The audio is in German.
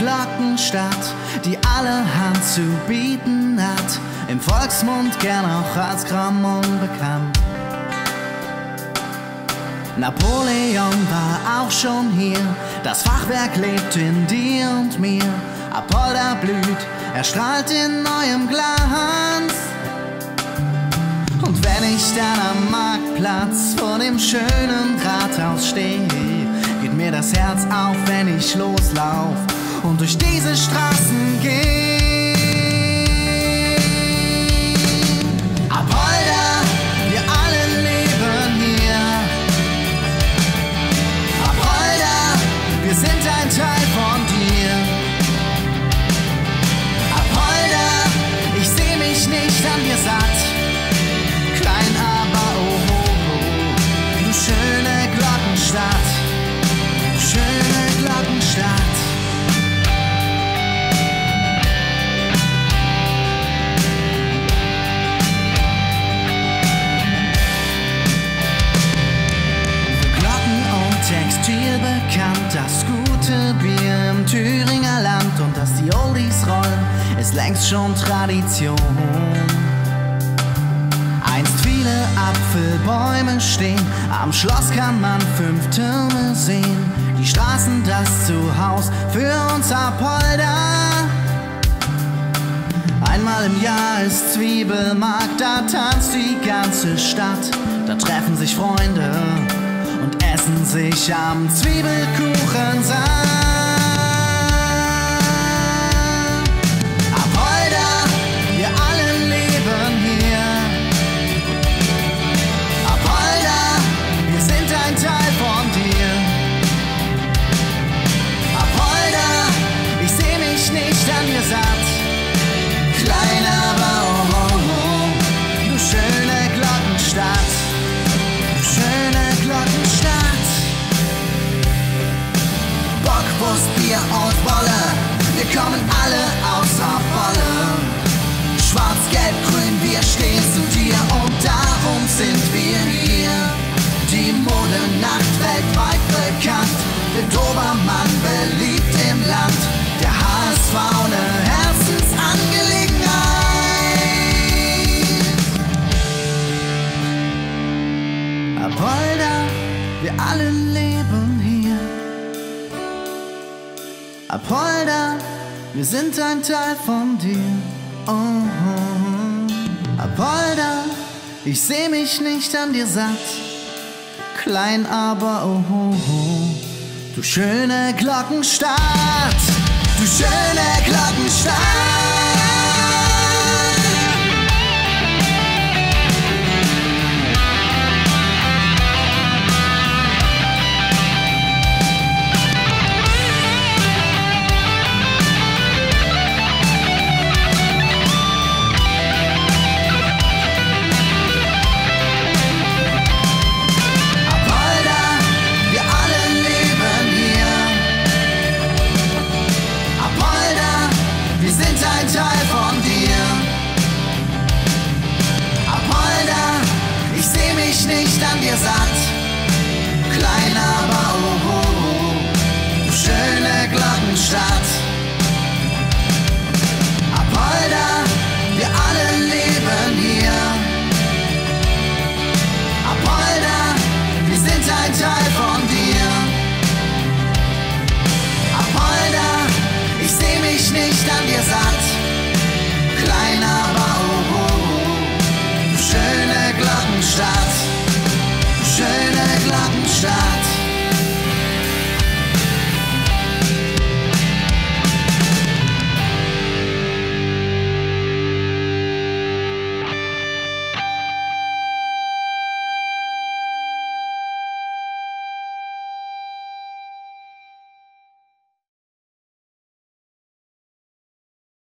Glockenstadt, die allerhand zu bieten hat. Im Volksmund gern auch als Grammon bekannt. Napoleon war auch schon hier, das Fachwerk lebt in dir und mir. Apolda blüht, er strahlt in neuem Glanz. Und wenn ich dann am Marktplatz vor dem schönen Rathaus stehe, geht mir das Herz auf, wenn ich loslauf und durch diese Straßen Textil bekannt, das gute Bier im Thüringer Land und dass die Oldies rollen, ist längst schon Tradition. Einst viele Apfelbäume stehen, am Schloss kann man fünf Türme sehen. Die Straßen das Zuhaus für uns Apolda. Einmal im Jahr ist Zwiebelmarkt, da tanzt die ganze Stadt. Da treffen sich Freunde und essen sich am Zwiebelkuchen Apolda, alle außer Wolle. Schwarz, Gelb, Grün, wir stehen zu dir und darum sind wir hier. Die Modenacht weltweit bekannt, der Dobermann beliebt im Land, der HSV eine Herzensangelegenheit. Apolda, wir alle leben hier. Apolda, wir sind ein Teil von dir. Oh, Apolda, ich seh mich nicht an dir satt. Klein, aber oh, oh, oh. du schöne Glockenstadt, du schöne Glockenstadt. nicht an.